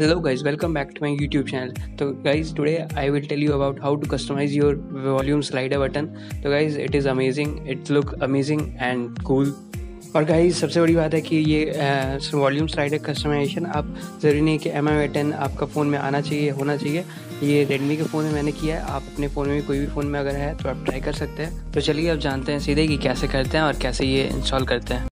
Hello guys welcome back to my YouTube channel तो guys today I will tell you about how to customise your volume slider button तो guys it is amazing it's look amazing and cool और guys सबसे बड़ी बात है कि ये volume slider customization आप ज़रूरी नहीं कि एम आई टेन आपका फ़ोन में आना चाहिए, होना चाहिए। ये रेडमी के फ़ोन में मैंने किया है। आप अपने फ़ोन में कोई भी फ़ोन में अगर है तो आप ट्राई कर सकते हैं। तो चलिए आप जानते हैं सीधे कि कैसे करते हैं और कैसे ये इंस्टॉल करते हैं।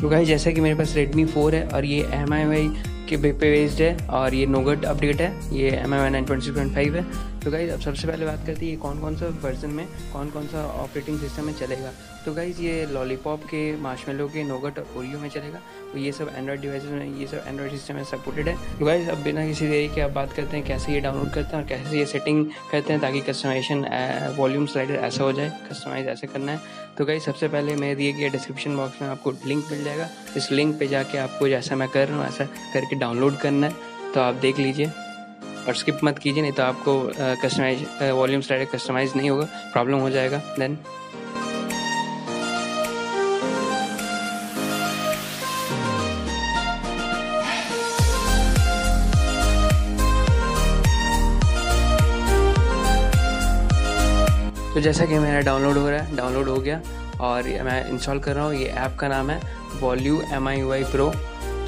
तो गाइस जैसा कि मेरे पास Redmi 4 है और ये एम आई के पे बेस्ड है और ये नोगट अपडेट है। ये एम आई नाइन ट्वेंटी है। तो गाइज़ अब सबसे पहले बात करते हैं कौन कौन सा वर्जन में कौन कौन सा ऑपरेटिंग सिस्टम में चलेगा। तो गाइज़ ये लॉलीपॉप के मार्शमेलो के नोगट और ओरियो में चलेगा। तो ये सब एंड्रॉइड डिवाइस में, ये सब एंड्रॉइड सिस्टम में सपोर्टेड है। तो गाइज़ अब बिना किसी देरी के आप बात करते हैं, कैसे ये डाउनलोड करते हैं और कैसे ये सेटिंग करते हैं ताकि कस्टमाइजेशन वॉल्यूम स्लाइडर ऐसा हो जाए कस्टमाइज ऐसे करना है। तो गाइज़ सबसे पहले मैं दिए गए डिस्क्रिप्शन बॉक्स में आपको लिंक मिल जाएगा। इस लिंक पे जाके आपको जैसा मैं कर रहा हूँ, ऐसा करके डाउनलोड करना है। तो आप देख लीजिए। और स्किप मत कीजिए, नहीं तो आपको कस्टमाइज वॉल्यूम स्लाइडर कस्टमाइज नहीं होगा प्रॉब्लम हो जाएगा देन तो जैसा कि मेरा डाउनलोड हो रहा है डाउनलोड हो गया, और मैं इंस्टॉल कर रहा हूँ, ये ऐप का नाम है volume M I Y pro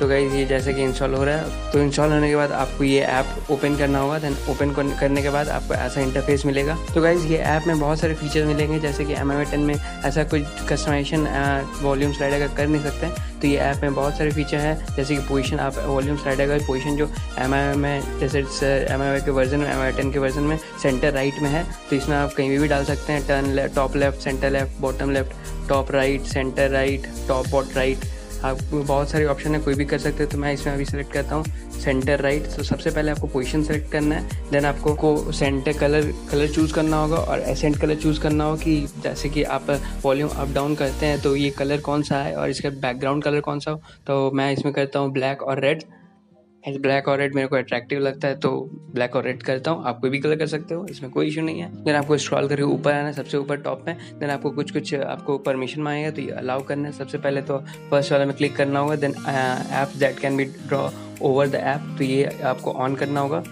तो गाइज़ ये जैसे कि इंस्टॉल हो रहा है तो इंस्टॉल होने के बाद आपको ये ऐप ओपन करना होगा देन ओपन करने के बाद आपको ऐसा इंटरफेस मिलेगा। तो गाइज़ ये ऐप में बहुत सारे फीचर मिलेंगे, जैसे कि एम आई टेन में ऐसा कोई कस्टमाइजेशन वॉल्यूम स्लाइड अगर कर नहीं सकते तो ये ऐप में बहुत सारे फीचर हैं, जैसे कि पोजिशन आप वॉल्यूम स्लाइडर का पोजिशन जो एम आई में जैसे एम आई के वर्जन में एम आई टेन के वर्जन में सेंटर राइट में है तो इसमें आप कहीं भी डाल सकते हैं turn top left centre left bottom left top right centre right top bot right आपको बहुत सारे ऑप्शन है, कोई भी कर सकते हो तो मैं इसमें अभी सेलेक्ट करता हूँ सेंटर राइट तो सबसे पहले आपको पोजिशन सेलेक्ट करना है देन आपको को सेंटर कलर कलर चूज़ करना होगा और एसेंट कलर चूज़ करना होगा कि जैसे कि आप वॉल्यूम अप डाउन करते हैं तो ये कलर कौन सा है और इसका बैकग्राउंड कलर कौन सा हो? तो मैं इसमें करता हूँ ब्लैक और रेड एज ब्लैक और रेड मेरे को अट्रैक्टिव लगता है तो ब्लैक और रेड करता हूँ। आप कोई भी कलर कर सकते हो, इसमें कोई इशू नहीं है। देन आपको स्क्रॉल करके ऊपर आना, सबसे ऊपर टॉप में। देन आपको कुछ कुछ, आपको परमिशन मांगेगा तो ये अलाउ करना है। सबसे पहले तो फ़र्स्ट वाला में क्लिक करना होगा then app that can be draw over the app तो ये आपको ऑन करना होगा।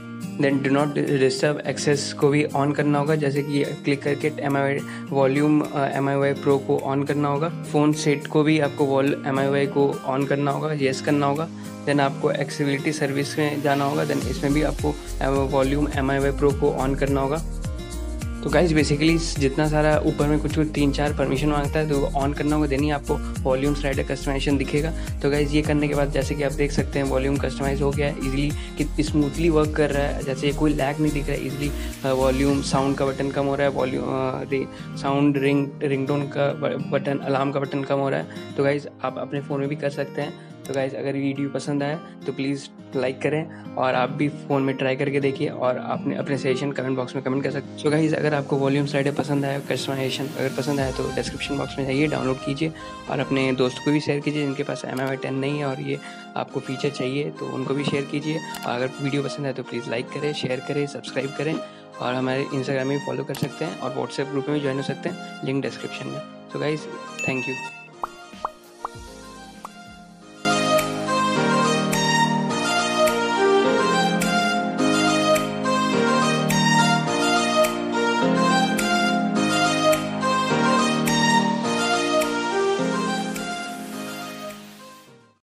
Then do not disturb access को भी ऑन करना होगा। जैसे कि क्लिक करके M I volume M I Y pro को ऑन करना होगा। फ़ोन सेट को भी आपको एम आई वाई को ऑन करना होगा। येस करना होगा। देन आपको एक्सेबिलिटी सर्विस में जाना होगा। देन इसमें भी आपको volume M I Y pro को ऑन करना होगा। तो गाइज़ बेसिकली जितना सारा ऊपर में कुछ कुछ तीन चार परमिशन माँगता है तो ऑन करना होगा देनी आपको वॉल्यूम स्लाइडर कस्टमाइजेशन दिखेगा। तो गाइज़ ये करने के बाद जैसे कि आप देख सकते हैं वॉल्यूम कस्टमाइज हो गया है इजीली कि स्मूथली वर्क कर रहा है। जैसे कोई लैग नहीं दिख रहा है इजीली वॉल्यूम साउंड का बटन कम हो रहा है वॉल्यूम साउंड रिंग रिंगटोन का बटन अलार्म का बटन कम हो रहा है। तो गाइज़ आप अपने फ़ोन में भी कर सकते हैं। तो गाइज़ अगर वीडियो पसंद आए तो प्लीज़ लाइक करें और आप भी फ़ोन में ट्राई करके देखिए और आपने अपने सजेशन कमेंट बॉक्स में कमेंट कर सकते सो गाइज़ अगर आपको वॉल्यूम स्लाइडर पसंद आया कस्टमाइजेशन अगर पसंद आया तो डिस्क्रिप्शन बॉक्स में जाइए डाउनलोड कीजिए और अपने दोस्तों को भी शेयर कीजिए, जिनके पास एम आई टेन नहीं है और ये आपको फीचर चाहिए तो उनको भी शेयर कीजिए। और अगर वीडियो पसंद आए तो प्लीज़ लाइक करें शेयर करें सब्सक्राइब करें और हमारे इंस्टाग्राम में भी फॉलो कर सकते हैं और व्हाट्सएप ग्रुप में भी ज्वाइन हो सकते हैं लिंक डिस्क्रिप्शन में। So guys thank you